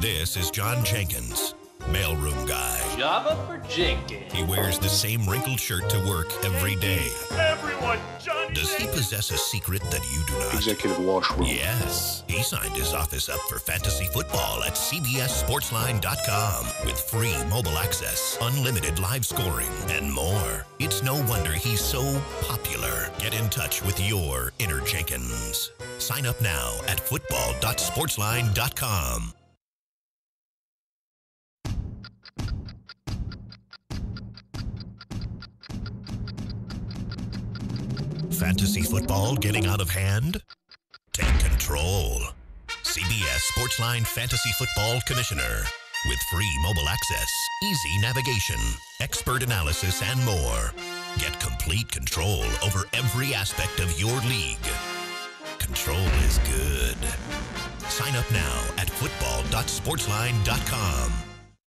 This is John Jenkins, mailroom guy. Java for Jenkins. He wears the same wrinkled shirt to work every day. Everyone, Johnny. Does he possess a secret that you do not? Executive washroom. Yes. He signed his office up for fantasy football at CBSSportsline.com with free mobile access, unlimited live scoring, and more. It's no wonder he's so popular. Get in touch with your inner Jenkins. Sign up now at football.sportsline.com. Fantasy football getting out of hand? Take control. CBS Sportsline Fantasy Football Commissioner. With free mobile access, easy navigation, expert analysis, and more. Get complete control over every aspect of your league. Control is good. Sign up now at football.sportsline.com.